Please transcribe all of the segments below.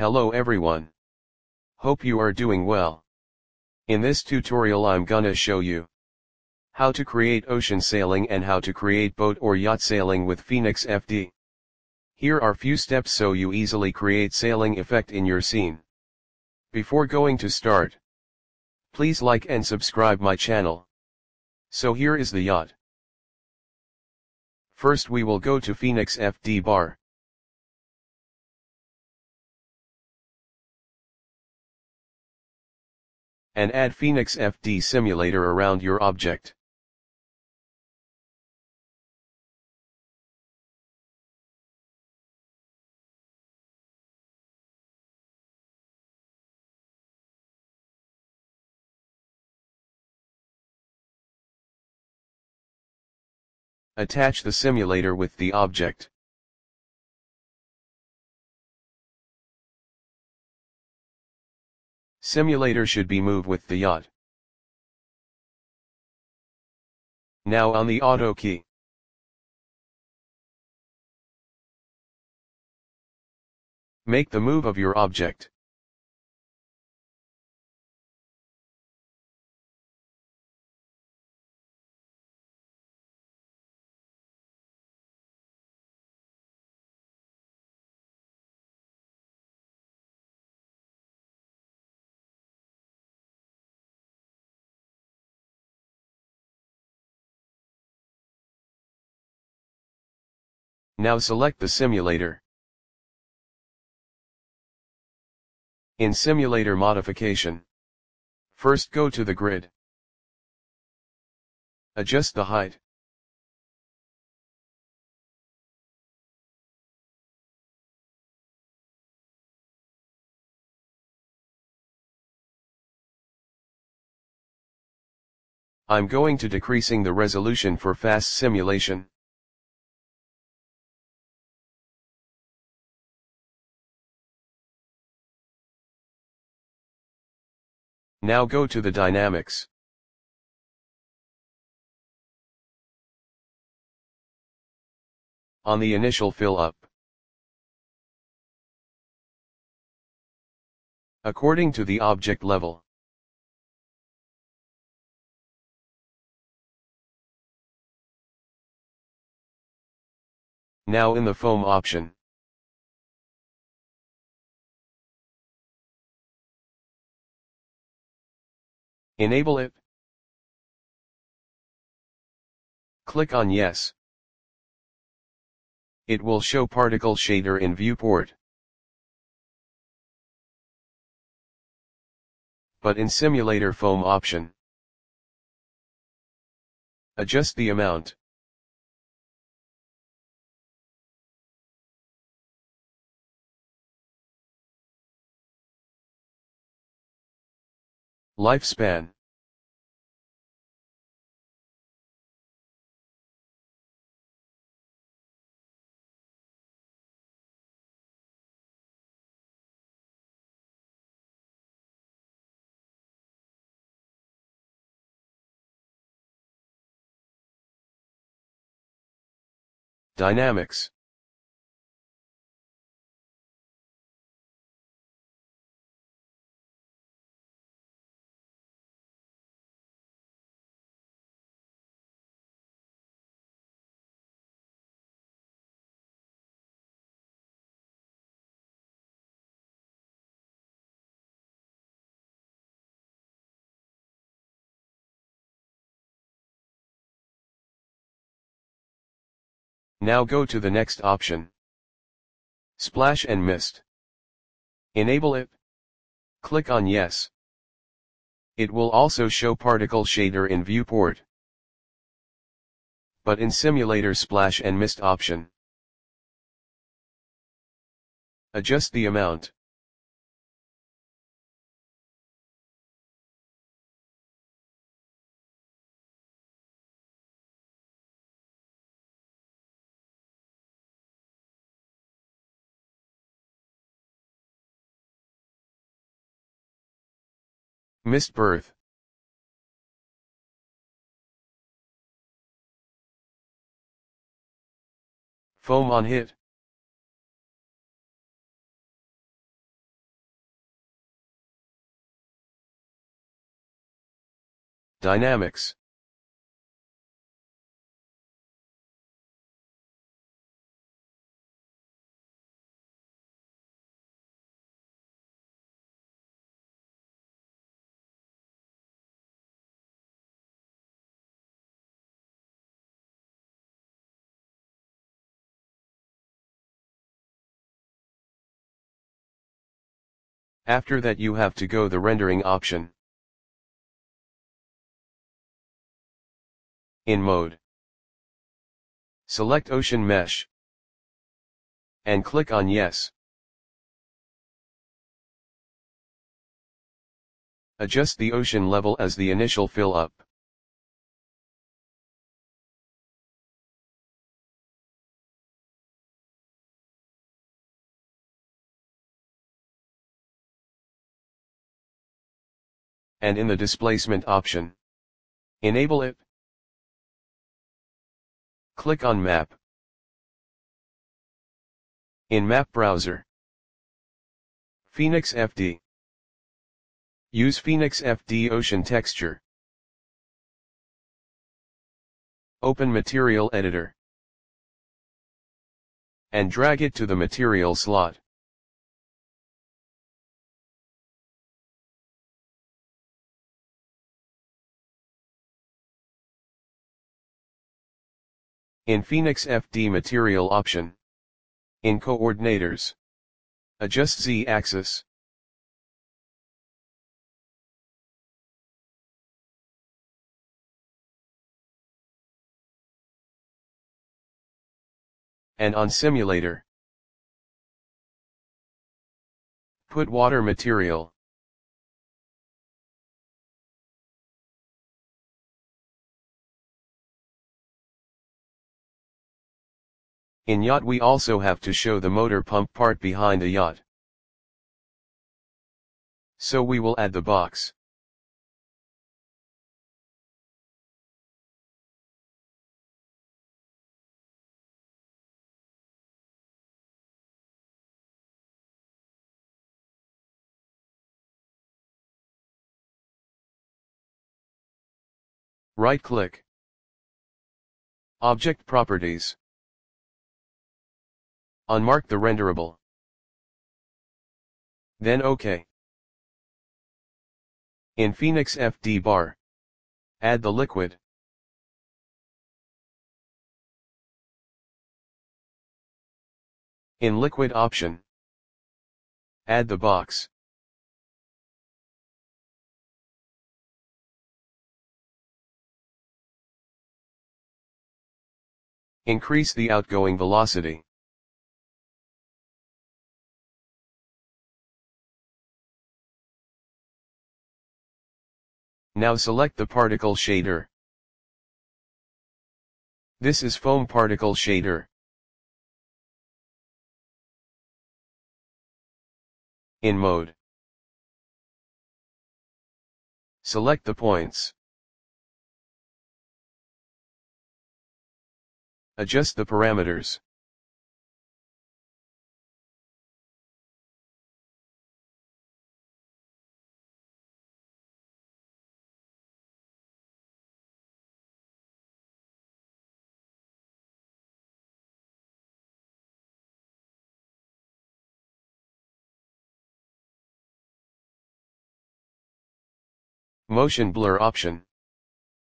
Hello everyone. Hope you are doing well. In this tutorial I'm gonna show you how to create ocean sailing and how to create boat or yacht sailing with Phoenix FD. Here are few steps so you easily create sailing effect in your scene. Before going to start, please like and subscribe my channel. So here is the yacht. First we will go to Phoenix FD bar. And add Phoenix FD simulator around your object. Attach the simulator with the object. Simulator should be moved with the yacht. Now on the auto key. Make the move of your object. Now select the simulator. In Simulator Modification. First go to the grid. Adjust the height. I'm going to decreasing the resolution for fast simulation. Now go to the dynamics. On the initial fill up. According to the object level. Now in the foam option. Enable it. Click on Yes. It will show particle shader in viewport. But in simulator foam option. Adjust the amount. Lifespan. Dynamics Now go to the next option. Splash and Mist. Enable it. Click on Yes. It will also show particle shader in viewport. But in simulator splash and mist option. Adjust the amount. Mist birth. Foam on hit. Dynamics After that you have to go the rendering option. In mode. Select Ocean Mesh. And click on Yes. Adjust the ocean level as the initial fill up. And in the displacement option. Enable it. Click on Map. In Map Browser. Phoenix FD. Use Phoenix FD Ocean Texture. Open Material Editor. And drag it to the material slot. In Phoenix FD material option. In coordinators. Adjust z-axis. And on simulator. Put water material. In yacht we also have to show the motor pump part behind the yacht. So we will add the box. Right-click. Object Properties. Unmark the renderable. Then OK. In Phoenix FD bar. Add the liquid. In liquid option. Add the box. Increase the outgoing velocity. Now select the particle shader. This is foam particle shader. In mode. Select the points. Adjust the parameters. Motion blur option.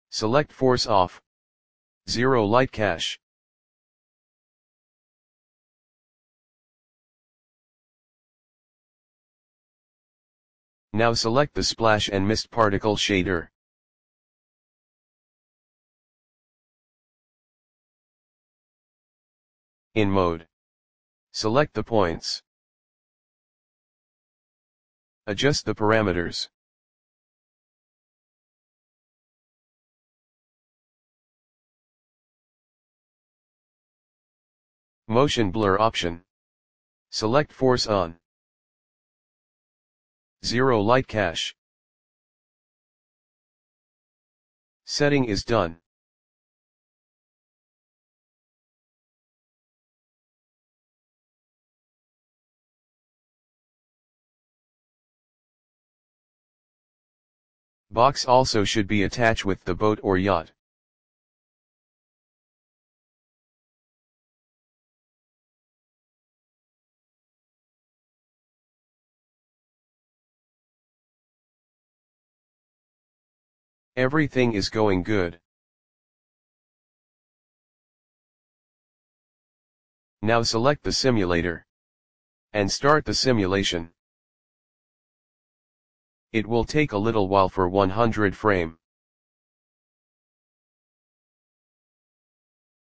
Select force off. Zero light cache. Now select the splash and mist particle shader. In mode. Select the points. Adjust the parameters. Motion blur option. Select force on. Zero light cache. Setting is done. Box also should be attached with the boat or yacht. Everything is going good. Now select the simulator. And start the simulation. It will take a little while for 100 frame.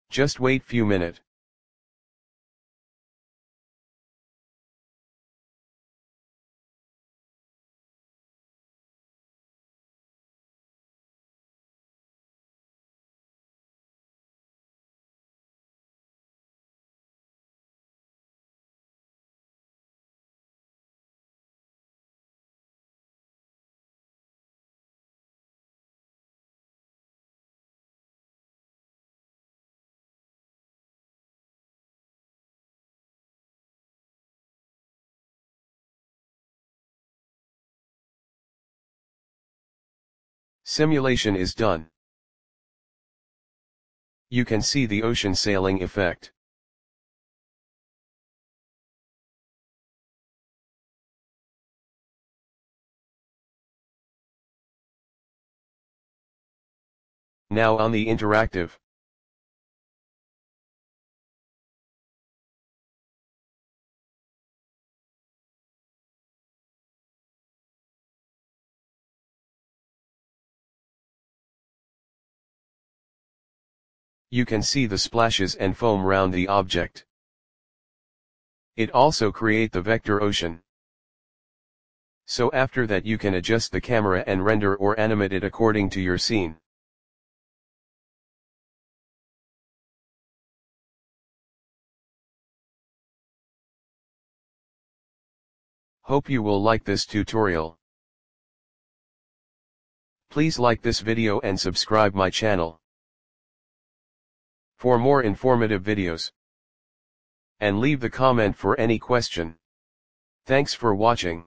Just wait few minute. Simulation is done. You can see the ocean sailing effect. Now on the interactive. You can see the splashes and foam round the object. It also create the vector ocean. So after that you can adjust the camera and render or animate it according to your scene. Hope you will like this tutorial. Please like this video and subscribe my channel for more informative videos. And leave the comment for any question. Thanks for watching.